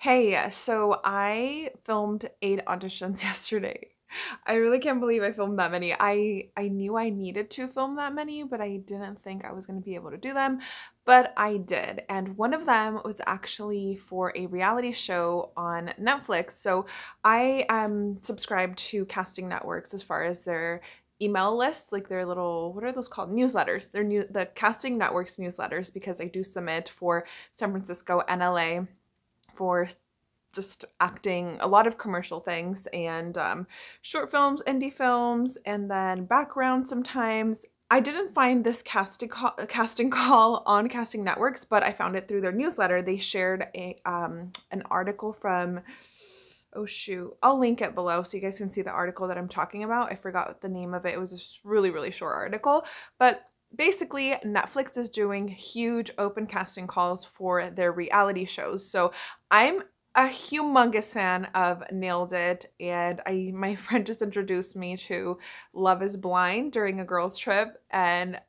Hey, so I filmed eight auditions yesterday. I really can't believe I filmed that many. I I knew I needed to film that many, but I didn't think I was going to be able to do them, but I did. And one of them was actually for a reality show on Netflix. So I am subscribed to casting networks as far as their email lists, like their little what are those called? Newsletters. They're new the casting networks newsletters because I do submit for San Francisco and LA for just acting a lot of commercial things and um, short films, indie films, and then background sometimes. I didn't find this casting call, casting call on Casting Networks, but I found it through their newsletter. They shared a um, an article from oh shoot i'll link it below so you guys can see the article that i'm talking about i forgot the name of it it was a really really short article but basically Netflix is doing huge open casting calls for their reality shows. So I'm a humongous fan of Nailed It and I my friend just introduced me to Love is Blind during a girls trip and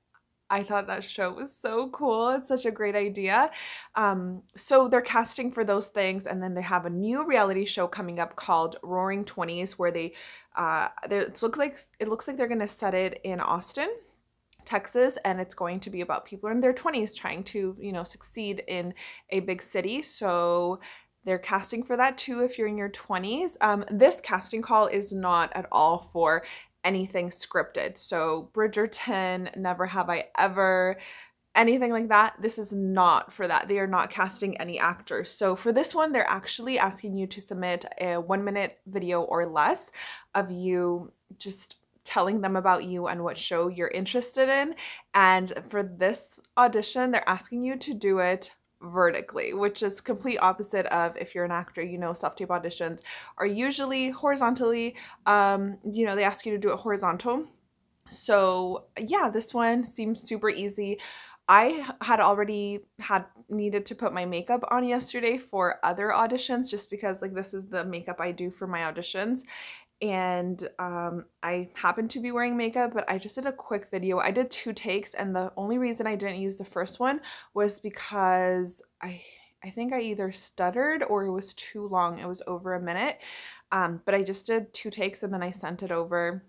I thought that show was so cool. It's such a great idea. Um, so they're casting for those things, and then they have a new reality show coming up called Roaring Twenties, where they uh, it looks like it looks like they're gonna set it in Austin, Texas, and it's going to be about people in their 20s trying to, you know, succeed in a big city. So they're casting for that too if you're in your 20s. Um, this casting call is not at all for anything scripted. So Bridgerton, Never Have I Ever, anything like that. This is not for that. They are not casting any actors. So for this one, they're actually asking you to submit a one minute video or less of you just telling them about you and what show you're interested in. And for this audition, they're asking you to do it vertically, which is complete opposite of if you're an actor, you know, self-tape auditions are usually horizontally, um, you know, they ask you to do it horizontal. So yeah, this one seems super easy. I had already had needed to put my makeup on yesterday for other auditions just because like this is the makeup I do for my auditions and um, I happened to be wearing makeup, but I just did a quick video. I did two takes, and the only reason I didn't use the first one was because I I think I either stuttered or it was too long. It was over a minute, um, but I just did two takes and then I sent it over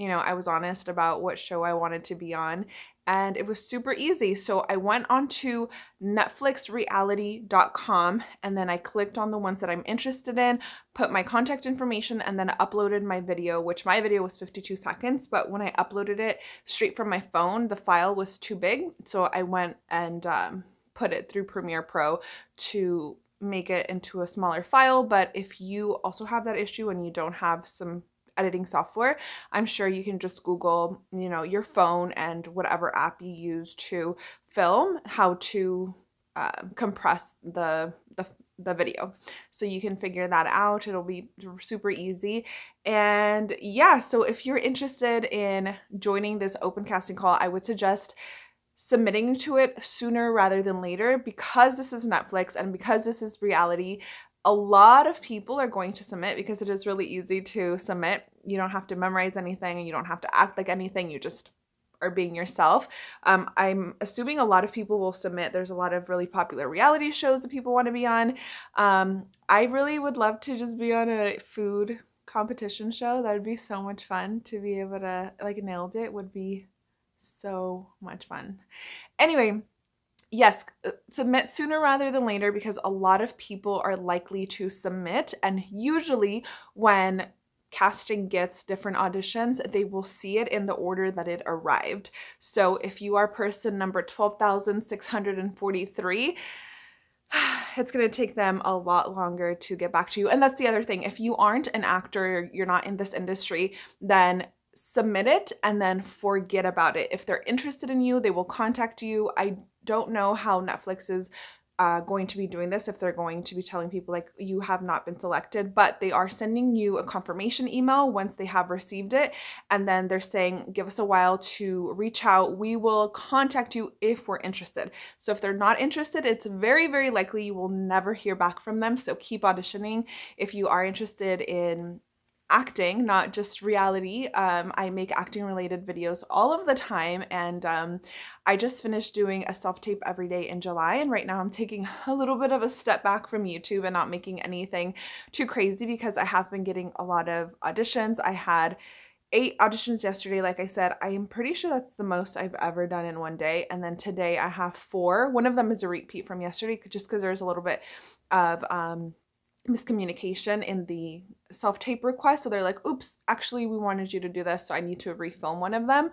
you know, I was honest about what show I wanted to be on and it was super easy. So I went onto netflixreality.com and then I clicked on the ones that I'm interested in, put my contact information and then uploaded my video, which my video was 52 seconds, but when I uploaded it straight from my phone, the file was too big. So I went and um, put it through Premiere Pro to make it into a smaller file. But if you also have that issue and you don't have some editing software, I'm sure you can just Google, you know, your phone and whatever app you use to film how to uh, compress the, the the video. So you can figure that out. It'll be super easy. And yeah, so if you're interested in joining this open casting call, I would suggest submitting to it sooner rather than later because this is Netflix and because this is reality a lot of people are going to submit because it is really easy to submit. You don't have to memorize anything and you don't have to act like anything. You just are being yourself. Um, I'm assuming a lot of people will submit. There's a lot of really popular reality shows that people want to be on. Um, I really would love to just be on a food competition show. That would be so much fun to be able to, like, nailed it would be so much fun. Anyway, yes, uh, submit sooner rather than later because a lot of people are likely to submit. And usually, when casting gets different auditions, they will see it in the order that it arrived. So if you are person number 12,643, it's going to take them a lot longer to get back to you. And that's the other thing. If you aren't an actor, you're not in this industry, then submit it and then forget about it. If they're interested in you, they will contact you. I don't know how Netflix is uh, going to be doing this if they're going to be telling people like you have not been selected but they are sending you a confirmation email once they have received it. And then they're saying give us a while to reach out. We will contact you if we're interested. So if they're not interested it's very very likely you will never hear back from them. So keep auditioning. If you are interested in acting, not just reality. Um, I make acting related videos all of the time, and um, I just finished doing a self tape every day in July. And right now, I'm taking a little bit of a step back from YouTube and not making anything too crazy because I have been getting a lot of auditions. I had eight auditions yesterday. Like I said, I am pretty sure that's the most I've ever done in one day. And then today I have four. One of them is a repeat from yesterday, just because there's a little bit of um, miscommunication in the self tape request. So they're like, oops, actually, we wanted you to do this. So I need to refilm one of them.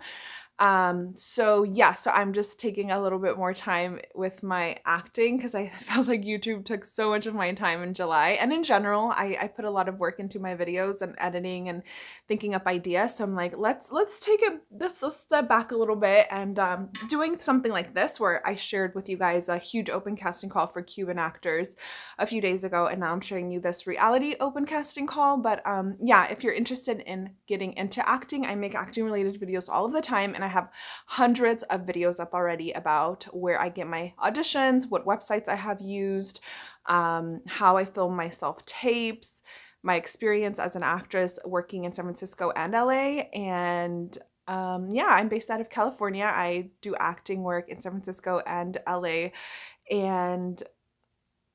Um, so yeah, so I'm just taking a little bit more time with my acting because I felt like YouTube took so much of my time in July. And in general, I, I put a lot of work into my videos and editing and thinking up ideas. So I'm like, let's let's take it let's, let's step back a little bit and um, doing something like this where I shared with you guys a huge open casting call for Cuban actors a few days ago, and now I'm showing you this reality open casting call. But um, yeah, if you're interested in getting into acting, I make acting related videos all of the time and I I have hundreds of videos up already about where I get my auditions, what websites I have used, um, how I film myself tapes, my experience as an actress working in San Francisco and LA. And um, yeah, I'm based out of California. I do acting work in San Francisco and LA. And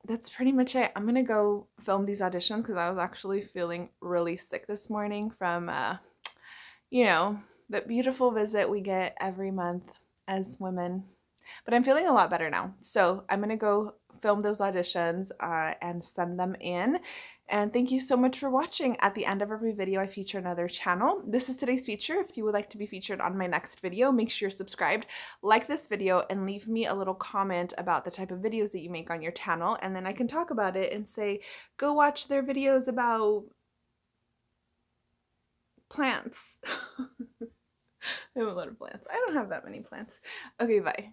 that's pretty much it. I'm gonna go film these auditions because I was actually feeling really sick this morning from, uh, you know, that beautiful visit we get every month as women. But I'm feeling a lot better now. So I'm going to go film those auditions uh, and send them in. And thank you so much for watching. At the end of every video, I feature another channel. This is today's feature. If you would like to be featured on my next video, make sure you're subscribed, like this video, and leave me a little comment about the type of videos that you make on your channel. And then I can talk about it and say, go watch their videos about plants. I have a lot of plants. I don't have that many plants. Okay, bye.